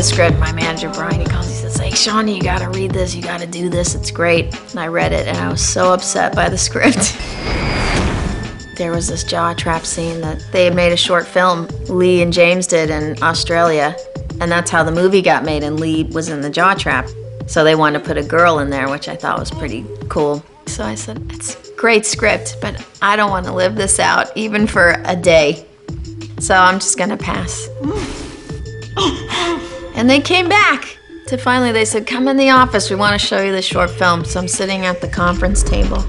the script, my manager Brian, he calls me and says, Hey Shawnee, you gotta read this, you gotta do this, it's great. And I read it and I was so upset by the script. there was this jaw trap scene that they had made a short film, Leigh and James did in Australia. And that's how the movie got made, and Leigh was in the jaw trap. So they wanted to put a girl in there, which I thought was pretty cool. So I said, It's great script, but I don't want to live this out, even for a day. So I'm just gonna pass. Mm. And they came back to finally, they said, Come in the office, we want to show you the short film. So I'm sitting at the conference table,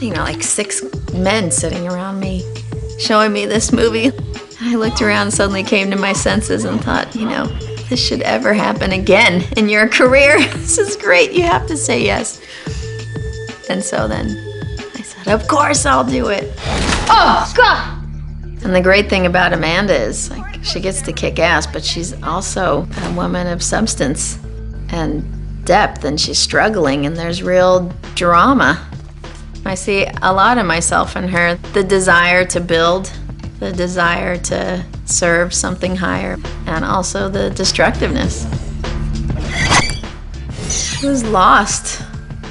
you know, like six men sitting around me, showing me this movie. I looked around and suddenly came to my senses and thought, you know, this should ever happen again in your career. this is great, you have to say yes. And so then I said, Of course I'll do it. Oh, God! And the great thing about Amanda is, like, she gets to kick ass, but she's also a woman of substance and depth, and she's struggling, and there's real drama. I see a lot of myself in her the desire to build, the desire to serve something higher, and also the destructiveness. She was lost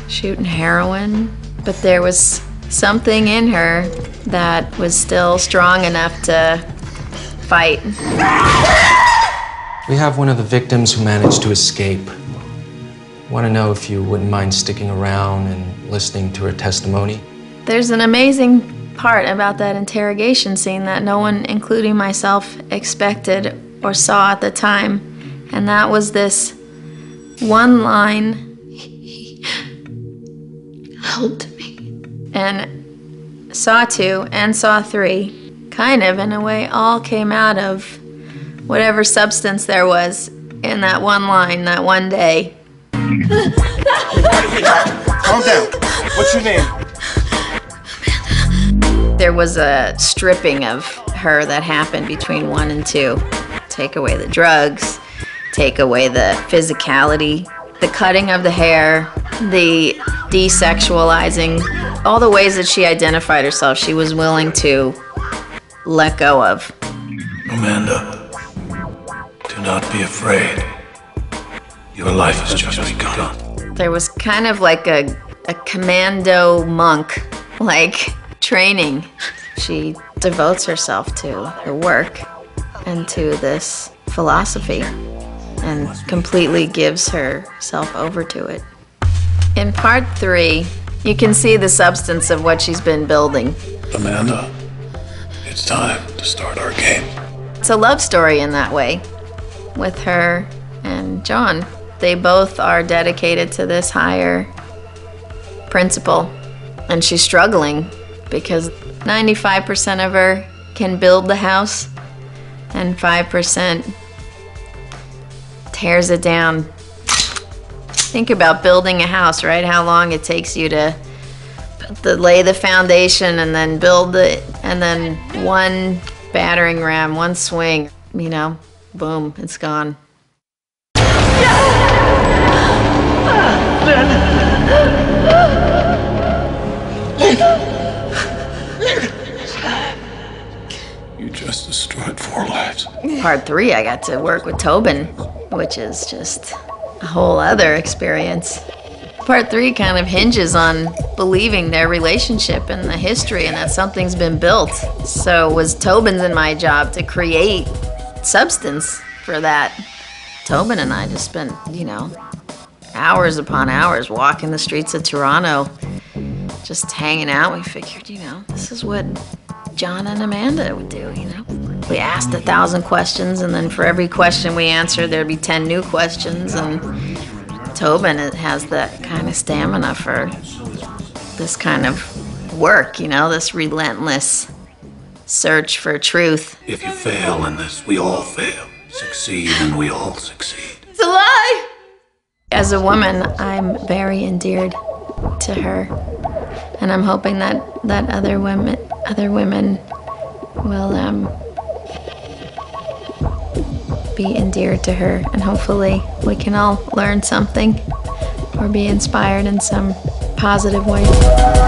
shooting heroin, but there was something in her that was still strong enough to fight. We have one of the victims who managed to escape. Want to know if you wouldn't mind sticking around and listening to her testimony? There's an amazing part about that interrogation scene that no one, including myself, expected or saw at the time. And that was this one line helped me. And Saw 2 and Saw 3, kind of in a way, all came out of whatever substance there was in that one line, that one day. Calm down. What's your name? There was a stripping of her that happened between one and two. Take away the drugs, take away the physicality, the cutting of the hair, the desexualizing, all the ways that she identified herself, she was willing to let go of. Amanda, do not be afraid. Your life has just begun. There was kind of like a, a commando monk like training. She devotes herself to her work and to this philosophy and completely gives herself over to it. In part three, you can see the substance of what she's been building. Amanda, it's time to start our game. It's a love story in that way with her and John. They both are dedicated to this higher principle, and she's struggling because 95% of her can build the house, and 5% tears it down. Think about building a house, right? How long it takes you to, to lay the foundation and then build it, and then one battering ram, one swing, you know, boom, it's gone. You just destroyed four lives. Part three, I got to work with Tobin, which is just a whole other experience. Part three kind of hinges on believing their relationship and the history and that something's been built. So it was Tobin's and my job to create substance for that. Tobin and I just spent, you know, hours upon hours walking the streets of Toronto, just hanging out. We figured, you know, this is what John and Amanda would do, you know. We asked a thousand questions, and then for every question we answered, there'd be 10 new questions. And Tobin it has that kind of stamina for this kind of work, you know, this relentless search for truth. If you fail in this, we all fail. Succeed and we all succeed. It's a lie! As a woman, I'm very endeared to her. And I'm hoping that, that other women other women will um, be endeared to her and hopefully we can all learn something or be inspired in some positive way.